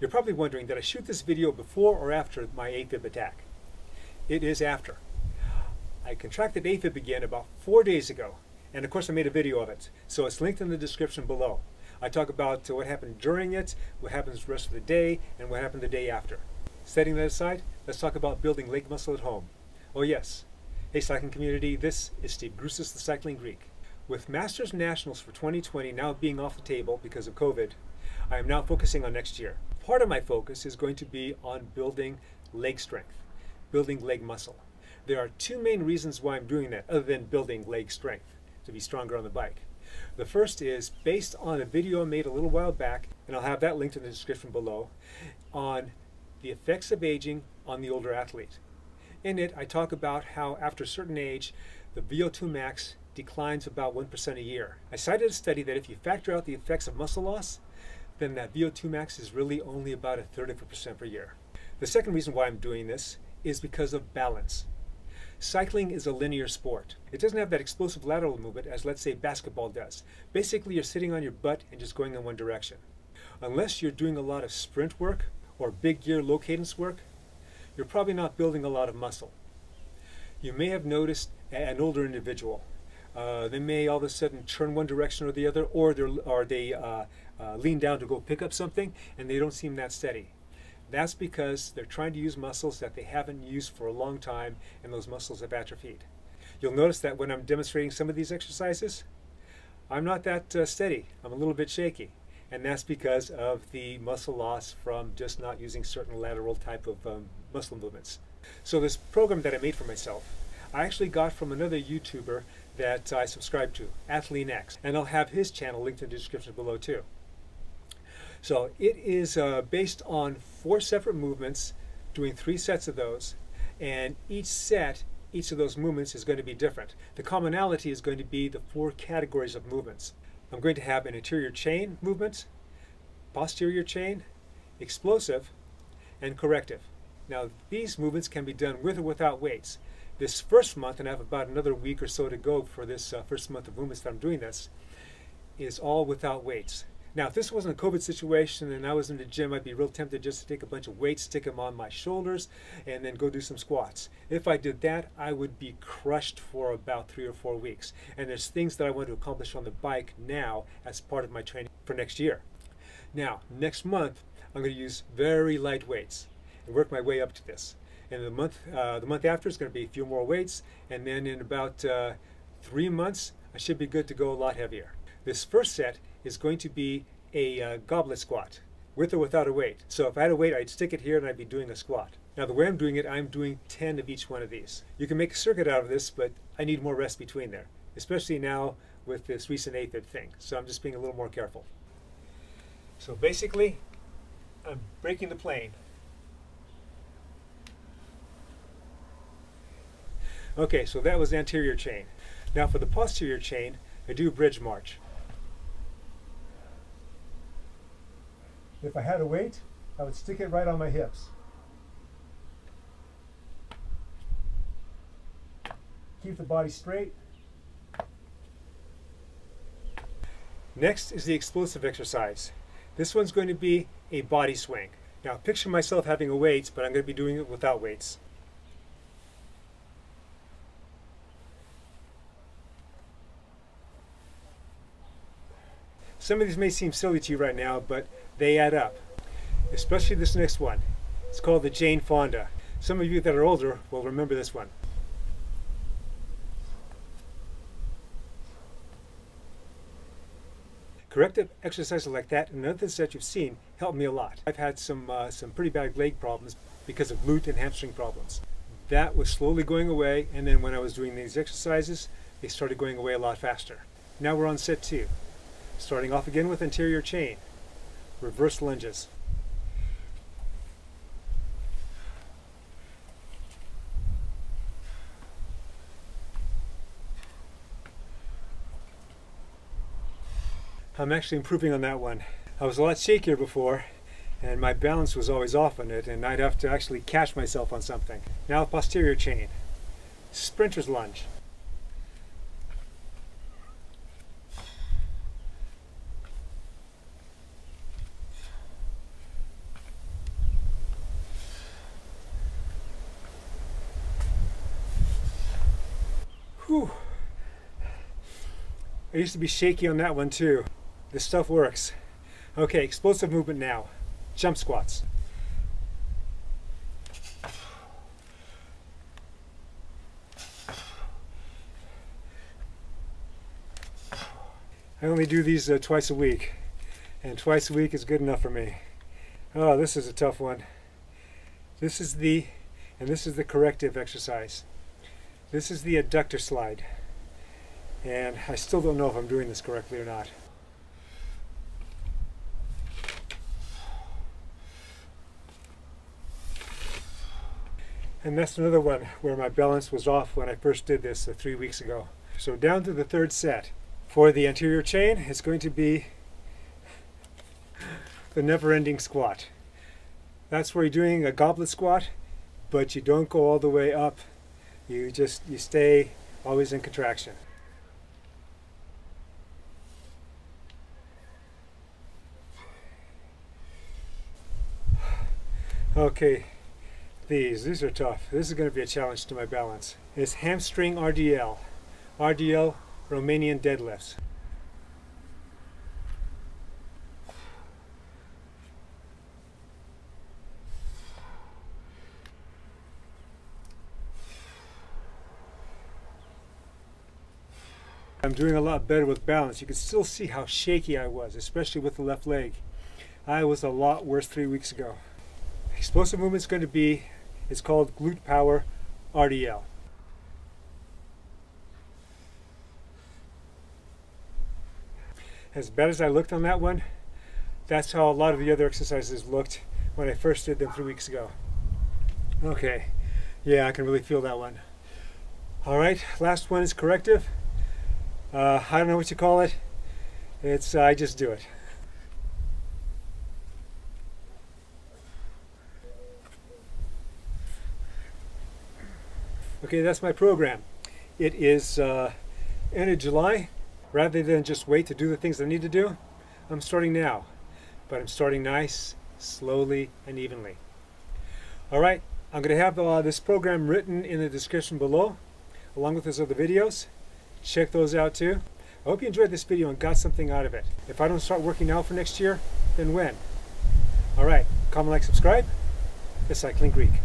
You're probably wondering, did I shoot this video before or after my AFib attack? It is after. I contracted AFib again about four days ago, and of course I made a video of it, so it's linked in the description below. I talk about what happened during it, what happens the rest of the day, and what happened the day after. Setting that aside, let's talk about building leg muscle at home. Oh yes, hey cycling community, this is Steve Grusis, the Cycling Greek. With Masters Nationals for 2020 now being off the table because of COVID, I am now focusing on next year. Part of my focus is going to be on building leg strength, building leg muscle. There are two main reasons why I'm doing that, other than building leg strength, to be stronger on the bike. The first is based on a video I made a little while back, and I'll have that linked in the description below, on the effects of aging on the older athlete. In it, I talk about how after a certain age, the VO2 max declines about 1% a year. I cited a study that if you factor out the effects of muscle loss, then that VO2 max is really only about a third of a percent per year. The second reason why I'm doing this is because of balance. Cycling is a linear sport. It doesn't have that explosive lateral movement as let's say basketball does. Basically you're sitting on your butt and just going in one direction. Unless you're doing a lot of sprint work or big gear low cadence work, you're probably not building a lot of muscle. You may have noticed an older individual uh, they may all of a sudden turn one direction or the other, or, or they uh, uh, lean down to go pick up something and they don't seem that steady. That's because they're trying to use muscles that they haven't used for a long time and those muscles have atrophied. You'll notice that when I'm demonstrating some of these exercises, I'm not that uh, steady. I'm a little bit shaky. And that's because of the muscle loss from just not using certain lateral type of um, muscle movements. So this program that I made for myself, I actually got from another YouTuber that I subscribe to, AthleanX, and I'll have his channel linked in the description below too. So it is uh, based on four separate movements, doing three sets of those, and each set, each of those movements is going to be different. The commonality is going to be the four categories of movements. I'm going to have an anterior chain movement, posterior chain, explosive, and corrective. Now these movements can be done with or without weights this first month, and I have about another week or so to go for this uh, first month of movements that I'm doing this, is all without weights. Now, if this wasn't a COVID situation and I was in the gym, I'd be real tempted just to take a bunch of weights, stick them on my shoulders, and then go do some squats. If I did that, I would be crushed for about three or four weeks. And there's things that I want to accomplish on the bike now as part of my training for next year. Now, next month, I'm going to use very light weights and work my way up to this and the month uh, the month after is going to be a few more weights and then in about uh, three months I should be good to go a lot heavier. This first set is going to be a uh, goblet squat with or without a weight. So if I had a weight I'd stick it here and I'd be doing a squat. Now the way I'm doing it I'm doing 10 of each one of these. You can make a circuit out of this but I need more rest between there especially now with this recent AFib thing. So I'm just being a little more careful. So basically I'm breaking the plane Okay, so that was the anterior chain. Now for the posterior chain, I do bridge march. If I had a weight, I would stick it right on my hips. Keep the body straight. Next is the explosive exercise. This one's going to be a body swing. Now picture myself having a weight, but I'm going to be doing it without weights. Some of these may seem silly to you right now, but they add up. Especially this next one. It's called the Jane Fonda. Some of you that are older will remember this one. Corrective exercises like that and others that you've seen helped me a lot. I've had some, uh, some pretty bad leg problems because of glute and hamstring problems. That was slowly going away, and then when I was doing these exercises, they started going away a lot faster. Now we're on set two. Starting off again with anterior chain, reverse lunges. I'm actually improving on that one. I was a lot shakier before and my balance was always off on it and I'd have to actually catch myself on something. Now posterior chain, sprinter's lunge. Whew. I used to be shaky on that one too. This stuff works. Okay, explosive movement now. Jump squats. I only do these uh, twice a week, and twice a week is good enough for me. Oh, this is a tough one. This is the, and this is the corrective exercise. This is the adductor slide. And I still don't know if I'm doing this correctly or not. And that's another one where my balance was off when I first did this uh, three weeks ago. So down to the third set. For the anterior chain, it's going to be the never-ending squat. That's where you're doing a goblet squat, but you don't go all the way up. You just, you stay always in contraction. Okay, these, these are tough. This is going to be a challenge to my balance. It's hamstring RDL. RDL Romanian deadlifts. I'm doing a lot better with balance. You can still see how shaky I was, especially with the left leg. I was a lot worse three weeks ago. Explosive movement is going to be, it's called glute power RDL. As bad as I looked on that one, that's how a lot of the other exercises looked when I first did them three weeks ago. Okay, yeah, I can really feel that one. All right, last one is corrective. Uh, I don't know what you call it. It's I just do it. Okay, that's my program. It is uh, end of July. Rather than just wait to do the things I need to do, I'm starting now. But I'm starting nice, slowly, and evenly. All right, I'm going to have uh, this program written in the description below, along with those other videos. Check those out too. I hope you enjoyed this video and got something out of it. If I don't start working out for next year, then when? All right, comment, like, subscribe. The Cycling Greek.